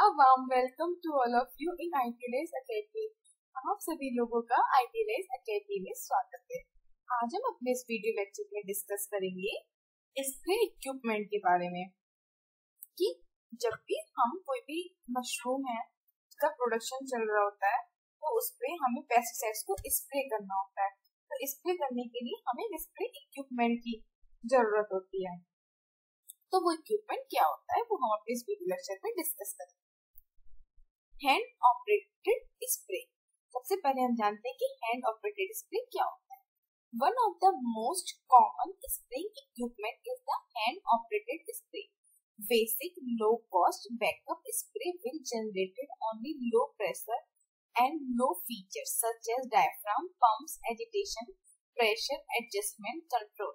A warm welcome to all of you in ITLS Academy. आप सभी लोगों का ITLS Academy में स्वागत है। आज हम अपने इस वीडियो लेक्चर में डिस्कस करेंगे स्प्रे इक्विपमेंट के बारे में कि जब भी हम कोई भी मशरूम है का प्रोडक्शन चल रहा होता है तो उस पर हमें पेस्टिसाइड्स को स्प्रे करना होता है। तो स्प्रे करने के लिए हमें स्प्रे इक्विपमेंट की ज़रूरत होती है। तो वो इक्विपमेंट क्या होता है, वो हम अपने इस वीडियो लेक्चर में डिस्कस करेंगे। हैंड ऑपरेटेड स्प्रे सबसे पहले हम जानते हैं कि हैंड ऑपरेटेड स्प्रे क्या होता है। One of the most common spring equipment is the hand operated spray basic low cost backup spray will generated only low pressure and low feature such as diaphragm pumps agitation pressure adjustment control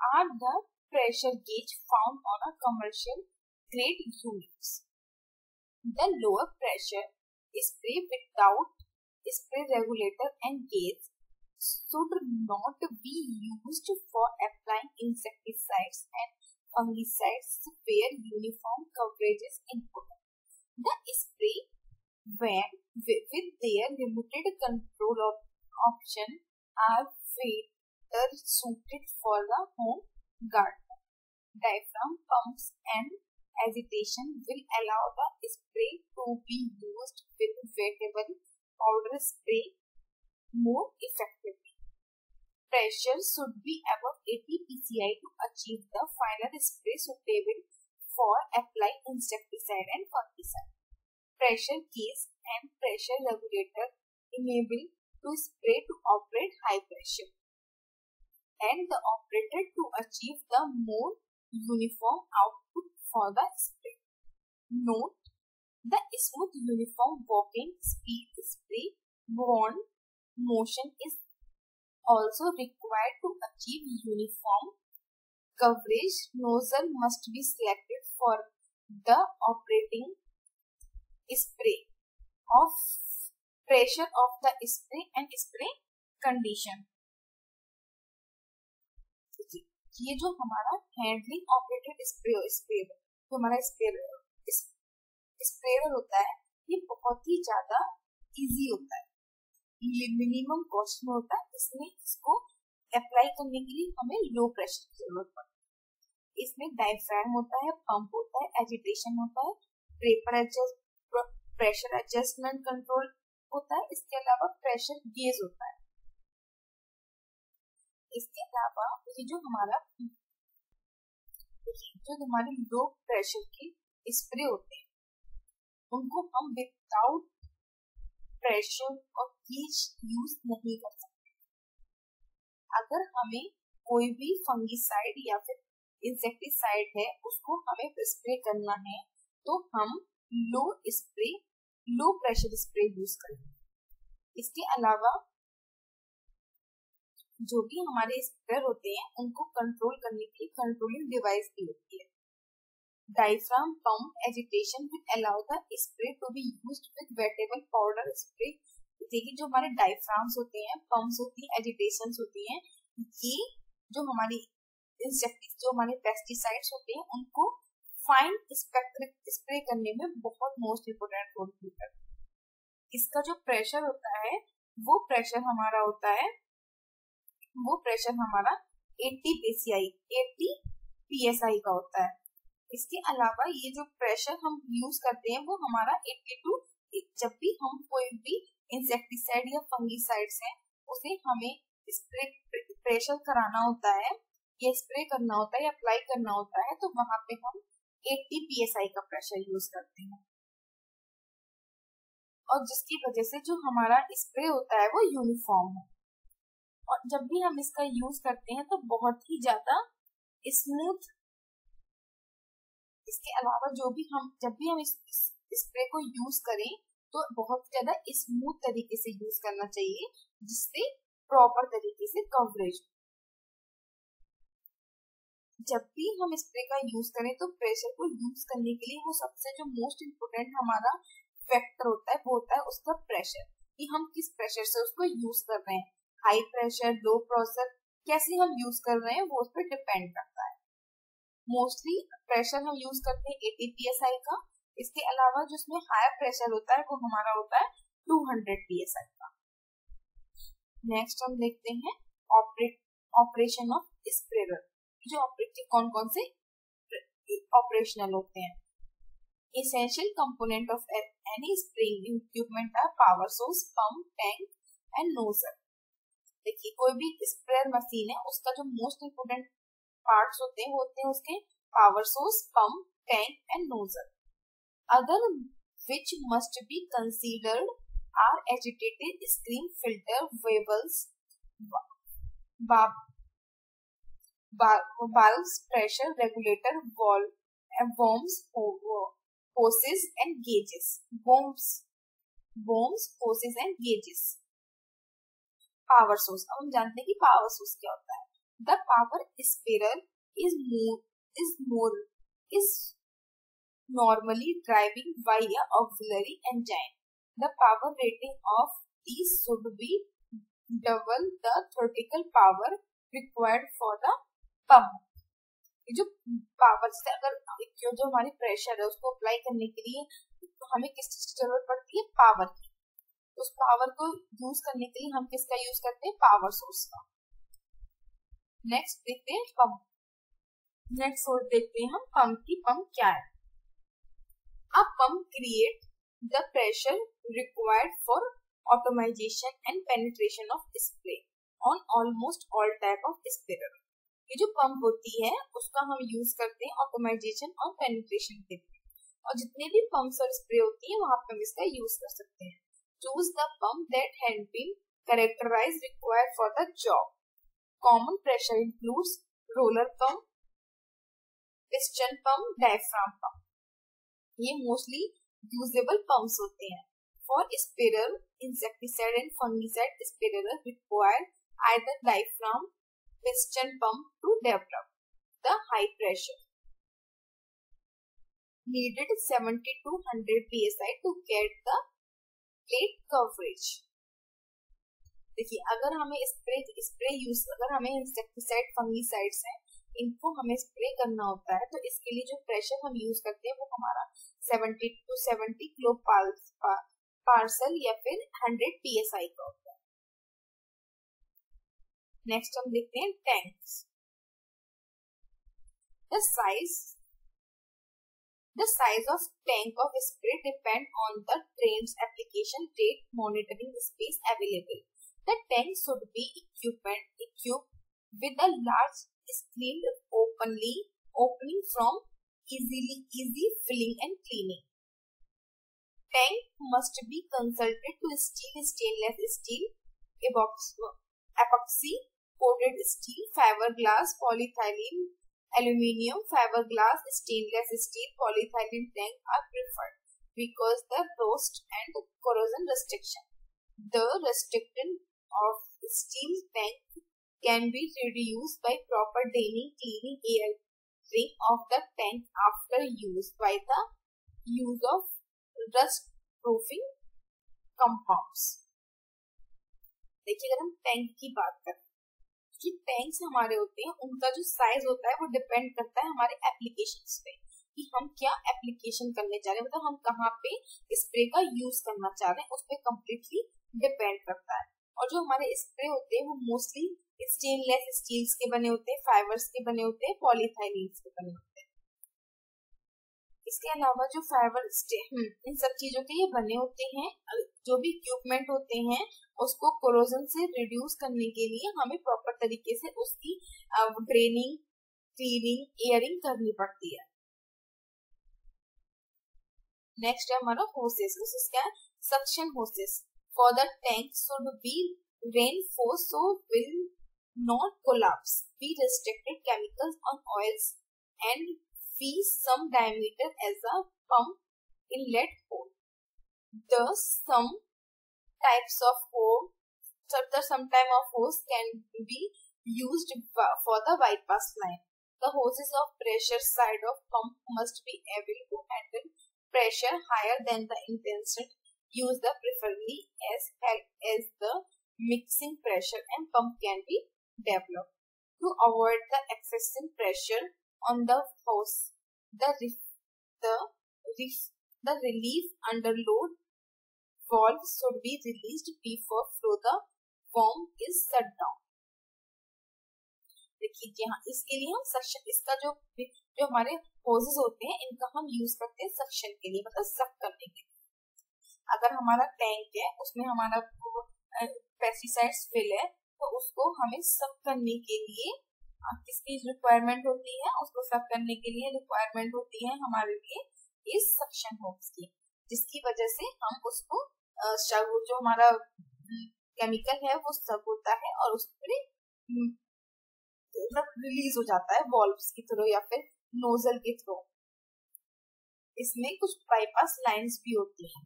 are the pressure gauge found on a commercial grade units The lower pressure spray without spray regulator and gauge should not be used for applying insecticides and fungicides where uniform coverage is important. The spray, when with their limited control option, are better suited for the home garden diaphragm pumps and agitation will allow the spray to be used with wettable powder spray more effectively. Pressure should be above 80 psi to achieve the final spray suitable for apply insecticide and fungicide. Pressure keys and pressure regulator enable to spray to operate high pressure and the operator to achieve the more uniform output for the spray. Note the smooth uniform walking speed spray bond motion is also required to achieve uniform coverage. Nozzle must be selected for the operating spray of pressure of the spray and spray condition. ये जो हमारा handling operated spray sprayer जो हमारा sprayer sprayer होता है, ये बहुत ही ज़्यादा इजी होता है। मिनिमम कॉस्ट में होता है, इसमें इसको अप्लाई करने के लिए हमें लो प्रेशर की ज़रूरत पड़ती है। इसमें डायफ्राम होता है पंप होता है एजिटेशन होता है proper adjust pressure adjustment control होता है, इसके अलावा प्रेशर गेज होता है। इसके अलावा ये जो हमारा जो हमारे लो प्रेशर के स्प्रे होते हैं, उनको हम विदाउट प्रेशर और गेज यूज़ नहीं कर सकते। अगर हमें कोई भी फंगिसाइड या फिर इंसेक्टिसाइड है, उसको हमें स्प्रे करना है तो हम low spray low pressure spray use करेंगे। इसके अलावा जो भी हमारे स्पीकर होते हैं, उनको कंट्रोल करने की कंट्रोलिंग डिवाइस भी होती है। Diaphragm pump agitation with allow the spray to be used with wettable powder spray देखिए, जो हमारे डायफ्राम्स होते हैं पंप्स होती हैं एजिटेशन होती हैं, ये जो हमारी इंसेक्टिस जो हमारे पेस्टिसाइड्स होते हैं, उनको फाइन स्पेक्ट्रिक स्प्रे करने में बहुत मोस्ट इम्पोर्टेंट रोल प्ले करता है। इसका जो प्रेशर होता है, वो प्रेशर हमारा होता है वो प्रेशर हमारा 80 पीसीआई 80 पीएसआई का होता है। इसके अलावा ये जो प्रेशर हम यूज़ करते हैं, वो हमारा 82 जब भी हम कोई भी इंसेक्टिसाइड या फंगिसाइड्स हैं, उसे हमें स्प्रे प्रेशर कराना होता है या स्प्रे करना होता है या अप्लाई करना होता है तो वहाँ पे हम 80 पीएसआई का प्रेशर यूज़ करते हैं। और जिसकी वजह से जो हमारा स्प्रे होता है, वो यूनिफॉर्म है। और जब भी हम इसका यूज़ करते हैं तो बहुत ही ज़्यादा स्मूथ इसके अलावा जो भी हम, जब भी हम इस स्प्रे को यूज़ करें तो बहुत ज़्यादा स्मूथ तरीके से यूज़ करना चाहिए, जिससे प्रॉपर तरीके से कवरेज जब भी हम स्प्रे का यूज़ करें तो प्रेशर को यूज़ करने के लिए वो सबसे जो मोस्ट इम्पोर्टेंट हमारा फैक्टर होता है, वो होता है उसका प्रेशर कि हम किस प्रेशर से उसको यूज़ कर रहे हैं। हाई प्रेशर लो प्रेशर कैसे हम यूज़ कर रहे हैं वो उस पर डिपेंड करता है। मोस्टली प्रेशर हम यूज़ करते हैं एटी पी एस आई का। इसके अलावा जो इसमें हायर प्रेशर होता है वो हमारा होता है two hundred P S I का। नेक्स्ट हम देखते हैं ऑपरेशन ऑफ़ स्प्रेडर जो ऑपरेटिव कौन कौन से ऑपरेशनल होते हैं? Essential component of any spring equipment are power source, pump, tank and nozzle. देखिए, कोई भी स्प्रेयर मशीन है, उसका जो मोस्ट इम्पोर्टेंट पार्ट्स होते हैं, वो होते हैं उसके power source pump tank and nozzle other which must be considered are agitated screen filter valves valves pressure regulator valve worms hoses and gauges. Bombs bombs hoses and gauges. Power source अब हम जानते हैं कि power source क्या होता है। The power sprayer is more is more is normally driving by auxiliary engine the power rating of this should be double the theoretical power required for the pump जो power से अगर जो हमारी pressure है, उसको अप्लाई करने के लिए तो हमें किस चीज़ की ज़रूरत पड़ती है? पावर की। उस पावर को यूज़ करने के लिए हम किसका यूज़ करते हैं? पावर सोर्स का। नेक्स्ट देखते हैं पंप नेक्स्ट सोर्स देखते हैं हम पंप की पंप क्या है। अब pump create the pressure required for atomization and penetration of spray on almost all type of sprayer ये जो पंप होती है, उसका हम यूज़ करते हैं ऑटोमाइजेशन और पेनिट्रेशन के लिए। और जितने भी पंप्स और स्प्रे होती है, वहाँ पर हम इसका यूज़ कर सकते हैं। Choose the pump that had been characterize required for the job common pressure includes roller pump piston pump diaphragm pump ये मोस्टली यूजेबल पंप्स होते हैं for sprayer insecticide and fungicide sprayer require either diaphragm piston pump to develop the high pressure. Needed 70 to 100 psi to get the plate coverage. देखिए, अगर हमें spray spray use अगर हमें insecticide fungicides हैं, इनको हमें स्प्रे करना होता है तो इसके लिए जो प्रेशर हम यूज़ करते हैं, वो हमारा 70 टू 70 किलो पार्सल या फिर 100 पीएसआई का होता है नेक्स्ट हम देखते हैं tanks the size The size of tank of spray depend on the train's application rate monitoring space available. The tank should be equipment, equipped with a large screened openly opening from easily easy filling and cleaning. Tank must be consulted to steel stainless steel epoxy coated steel, fiberglass, polyethylene, aluminium, fiberglass, stainless steel, polyethylene tank are preferred because the rust and corrosion restriction. The restriction of steel tank can be reduced by proper draining, cleaning, airing of the tank after use by the use of rust proofing compounds. देखिए अगर हम tank की बात करें जो tanks हमारे होते हैं उनका जो साइज़ होता है वो डिपेंड करता है हमारे एप्लीकेशन पे कि हम क्या एप्लीकेशन करने चाह रहे हैं। मतलब हम कहाँ पे स्प्रे का यूज़ करना चाह रहे हैं उस पर कम्प्लीटली डिपेंड करता है। और जो हमारे स्प्रे होते हैं वो मोस्टली स्टेनलेस स्टील्स के बने होते हैं फाइबर्स के बने होते हैं पॉलीथाइलिन के बने होते हैं। इसके अलावा जो फाइबर हम्म, इन सब चीज़ों के ये बने होते हैं जो भी इक्विपमेंट होते हैं उसको कोरोजन से रिड्यूस करने के लिए हमें प्रॉपर तरीके से उसकी ड्रेनिंग क्लीनिंग एयरिंग करनी पड़ती है। नेक्स्ट है हमारा होसेस होसेस क्या? है suction hoses for the tank should be reinforced so will not collapse. Be restricted chemicals on oils and fees some diameter as a pump inlet hole. Thus, some types of hose, so the some type of hose can be used for the bypass line. The hoses of pressure side of pump must be able to handle pressure higher than the intensity Use the preferably as as the mixing pressure and pump can be developed. To avoid the excessive pressure on the hose, the, the the relief under load valve should be released before flow the worm is shut down. देखिए यहाँ इसके लिए हम suction इसका जो जो हमारे hoses होते हैं, इनका हम यूज़ करते हैं सक्शन के लिए मतलब सक करने के लिए। अगर हमारा टैंक है, उसमें हमारा पेस्टिसाइड्स फिल है तो उसको हमें सक करने के लिए किसकी रिक्वायरमेंट होती है, उसको सक करने के लिए रिक्वायरमेंट होती है हमारे लिए इस सक्शन होम्स की, जिसकी वजह से हम उसको जो हमारा केमिकल है, वो सब होता है और उस पर मतलब रिलीज़ हो जाता है वॉल्व्स के थ्रू या फिर नोजल के थ्रू इसमें कुछ बाईपास लाइंस भी होती हैं।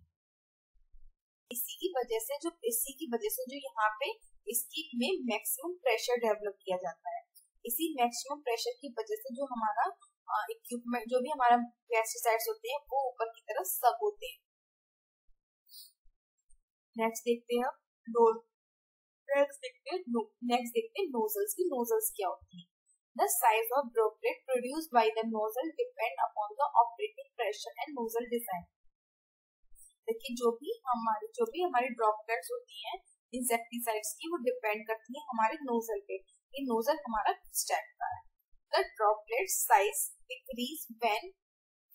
इसी की वजह से जो, इसी की वजह से जो यहाँ पे इसकी में मैक्सिमम प्रेशर डेवलप किया जाता है। इसी मैक्सिमम प्रेशर की वजह से जो हमारा इक्विपमेंट जो भी हमारा पेस्टिसाइड्स होते हैं, वो ऊपर की तरफ़ सब होते हैं। नेक्स्ट देखते हैं डोर नेक्स्ट देखते हैं नेक्स्ट देखते हैं नोजल्स की नोजल्स क्या होती है? The size of droplet produced by the nozzle depend upon the operating pressure and nozzle design. देखिए, जो भी हमारी, जो भी हमारी ड्रॉपलेट्स होती हैं इंसेक्टिसाइड्स की, वो डिपेंड करती है हमारे नोजल पे। ये नोजल हमारा किस टाइप का है? The droplet size decrease when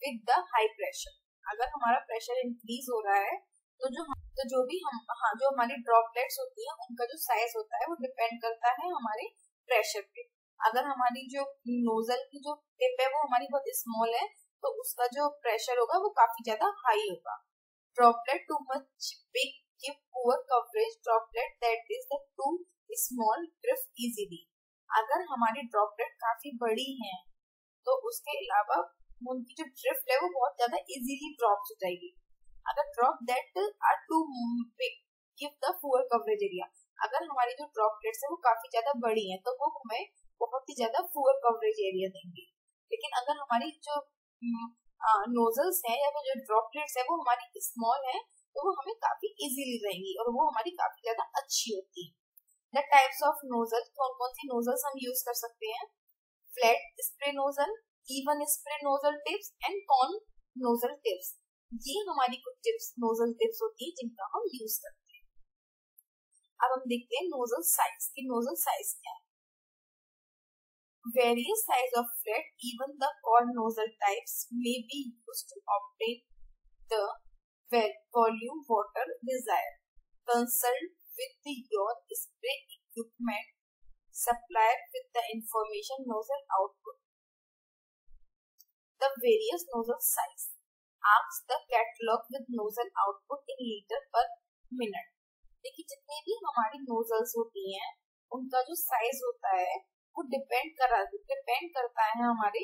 with the high pressure अगर हमारा प्रेशर इंक्रीज हो रहा है तो जो तो जो भी हम हाँ जो हमारी ड्रॉपलेट्स होती है, उनका जो साइज़ होता है, वो डिपेंड करता है हमारे प्रेशर पे। अगर हमारी जो नोजल की जो टिप है, वो हमारी बहुत स्मॉल है तो उसका जो प्रेशर होगा, वो काफ़ी ज़्यादा हाई होगा। Droplet too much big give poor coverage droplet that is the too small drift easily अगर हमारी ड्रॉपलेट काफ़ी बड़ी है तो उसके अलावा उनकी जो ड्रिफ्ट है, वो बहुत ज़्यादा इजीली ड्रॉप हो जाएगी। अगर drop that are too big give the poor coverage area अगर हमारी जो ड्रॉपलेट्स है वो काफ़ी ज़्यादा बड़ी है तो वो हमें बहुत ही ज़्यादा पुअर कवरेज एरिया देंगे। लेकिन अगर हमारी जो नोजल्स है या फिर जो ड्रॉपलेट्स है वो हमारी स्मॉल है तो वो हमें काफ़ी इजीली रहेंगी और वो हमारी काफ़ी ज़्यादा अच्छी होती है। द टाइप्स ऑफ़ नोजल कौन कौन सी नोजल्स हम यूज़ कर सकते हैं? Flat spray nozzle even spray nozzle tips and cone nozzle tips ये हमारी कुछ टिप्स नोजल टिप्स होती है जिनका हम यूज़ करते हैं। अब हम देखते हैं नोजल साइज़ की नोजल साइज़ क्या है। Various size of flat even the cord nozzle types may be used to operate the volume water desire consult with your spray equipment supplier with the information nozzle output the various nozzle size Ask the catalog with nozzle output in liter per minute. देखिए, जितने भी हमारी nozzles होती हैं, उनका जो size होता है, वो डिपेंड कर डिपेंड करता है हमारे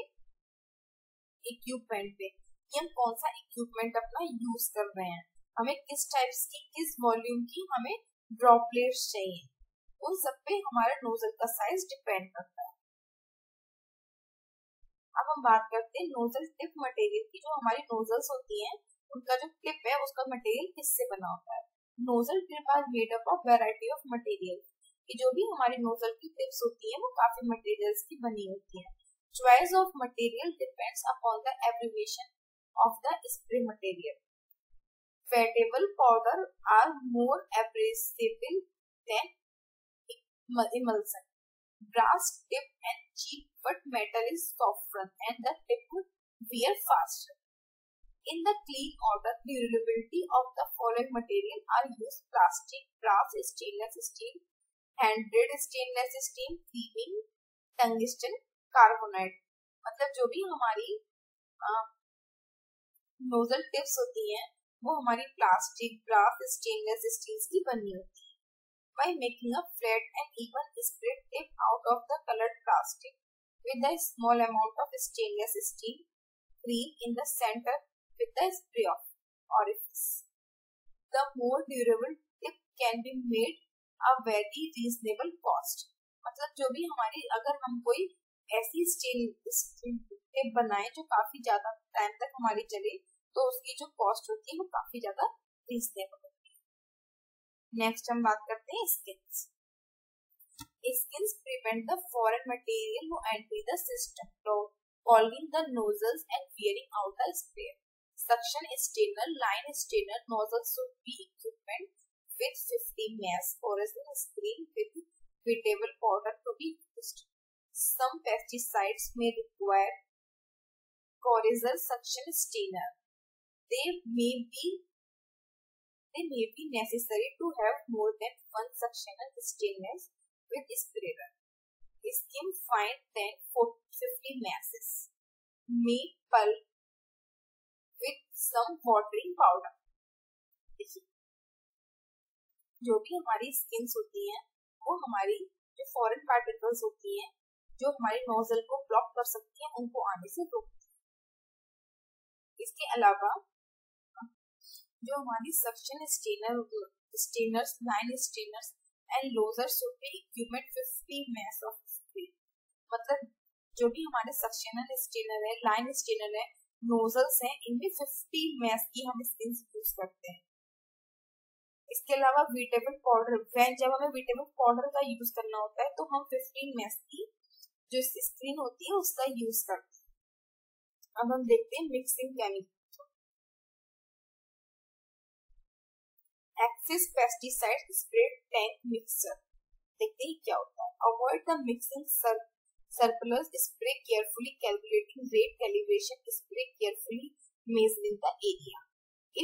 इक्विपमेंट पे कि हम कौन सा इक्विपमेंट अपना यूज़ कर रहे हैं। हमें किस टाइप्स की, किस वॉल्यूम की हमें ड्रॉपलेट्स चाहिए। उन सब पे हमारे नोजल का साइज़ डिपेंड करता है। अब हम बात करते हैं नोजल टिप मटेरियल की, जो हमारी नोजल्स होती हैं, उनका जो टिप है, उसका मटेरियल किससे बना होता है nozzle tip are made up of variety of material कि जो भी हमारी नोजल की टिप्स होती हैं, वो काफ़ी मटेरियल्स की बनी होती हैं choice of material depends upon the abbreviation of the spray material. Wettable powder are more abrasive than emulsion. Brass tip and cheap but metal is softer and the tip would wear faster. In the clean order, durability of the following material are used plastic, brass, stainless steel, handled stainless steel, weaving, tungsten, carbonite मतलब जो भी हमारी nozzle tips होती हैं वो हमारी plastic brass stainless steel की बनी होती है by making a flat and even split tip out of the colored plastic with a small amount of stainless steel cream in the center with the spray of orifice. The more durable tip can be made a very reasonable cost. मतलब जो भी हमारी अगर हम कोई ऐसी steel tip बनाए जो काफी ज्यादा टाइम तक हमारी चले तो उसकी जो कॉस्ट होती है वो काफी ज्यादा रीजनेबल होती है नेक्स्ट हम बात करते skins. Skins prevent the foreign material to enter the system, clogging the nozzles and wearing out the spray. Suction strainer, line strainer nozzles should be equipped with 50 mass a screen with potable powder to be used. Some pesticides may require corrosive suction strainer. They may be they may be necessary to have more than one suctional strainers with sprayer. Skim fine 10 50 masses. May pulp with some watering powder. जो भी हमारी skins होती हैं वो हमारी जो foreign particles होती हैं जो हमारे नोजल को ब्लॉक कर सकती हैं उनको आने से रोकती है इसके अलावा जो हमारी suction strainer strainers line strainers and nozzle should be equipment 50 mesh of spray मतलब जो भी हमारे सक्शनल स्टेनर है लाइन स्टेनर है नोजल्स हैं इनमें 50 मैस की हम स्किन यूज़ करते हैं। इसके अलावा विटेबल पाउडर वैन जब हमें विटेबल पाउडर का यूज़ करना होता है तो हम फिफ्टीन मैस की जो स्क्रीन होती है, उसका यूज़ करते हैं। अब हम देखते हैं mixing chemical Excess pesticide spray tank mixer देखते हैं क्या होता है avoid the mixing surplus spray carefully calculating rate calibration spray carefully measuring the area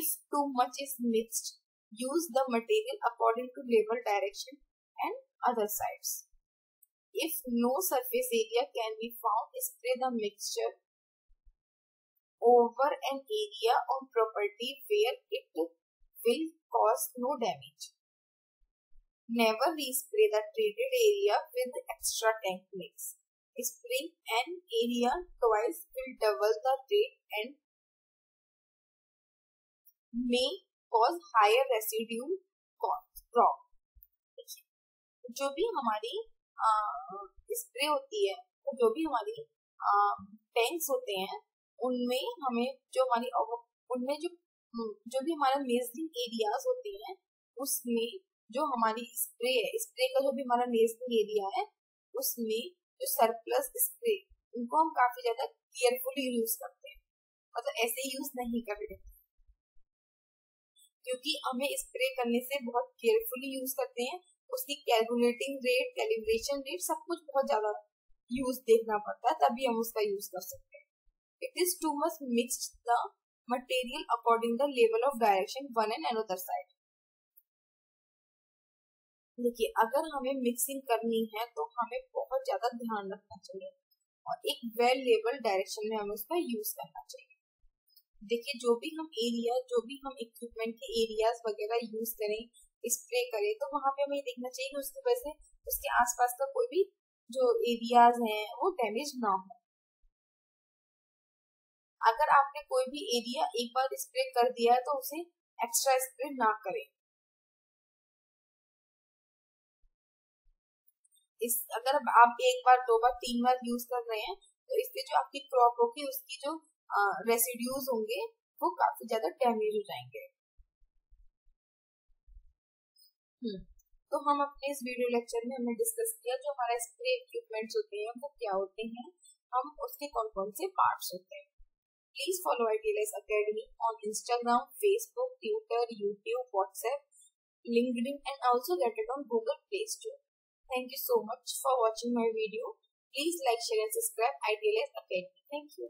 if too much is mixed Use the material according to label direction and other sides. If no surface area can be found, spray the mixture over an area on property where it will cause no damage. Never respray the treated area with extra tank mix. Spraying an area twice will double the rate and may cause higher residue crop जो भी हमारी spray होती है जो भी हमारी tanks होते हैं उनमें हमें जो हमारी उनमें जो जो भी हमारा मेजरिंग एरियाज़ होते हैं, उसमें जो हमारी स्प्रे है स्प्रे का जो भी हमारा मेजरिंग एरिया है, उसमें जो सरप्लस स्प्रे उनको हम काफ़ी ज़्यादा केयरफुली यूज़ करते हैं। मतलब तो ऐसे यूज़ नहीं कर रहे क्योंकि हमें स्प्रे करने से बहुत केयरफुली यूज़ करते हैं, उसकी कैलकुलेटिंग रेट कैलिब्रेशन रेट सब कुछ बहुत ज़्यादा यूज़ देखना पड़ता है, तभी हम उसका यूज़ कर सकते हैं। It is too much mix the material according the level of direction one and another side देखिए, अगर हमें मिक्सिंग करनी है तो हमें बहुत ज़्यादा ध्यान रखना चाहिए और एक वेल लेवल डायरेक्शन में हमें उसका यूज़ करना चाहिए। देखिए, जो भी हम एरिया जो भी हम इक्विपमेंट के एरियाज़ वगैरह यूज़ करें स्प्रे करें तो वहाँ पे हमें देखना चाहिए कि उसकी वजह से उसके आसपास का कोई भी जो एरियाज़ हैं, वो डैमेज ना हो। अगर आपने कोई भी एरिया एक बार स्प्रे कर दिया है तो उसे एक्स्ट्रा स्प्रे ना करें। इस अगर आप एक बार दो बार तीन बार यूज़ कर रहे हैं तो इससे जो आपकी क्रॉप होगी उसकी जो रेसिड्यूज होंगे वो काफ़ी ज़्यादा डैमेज हो जाएँगे। हम्म, तो हम अपने इस वीडियो लेक्चर में हमने डिस्कस किया जो हमारा स्प्रे इक्विपमेंट्स होते हैं वो क्या होते हैं हम उसके कौन कौन से पार्ट्स होते हैं। Please follow Idealist Academy on Instagram, Facebook, Twitter, YouTube, WhatsApp, LinkedIn and also get it on Google Play Store. Thank you so much for watching my video. Please like, share and subscribe Idealist Academy. Thank you.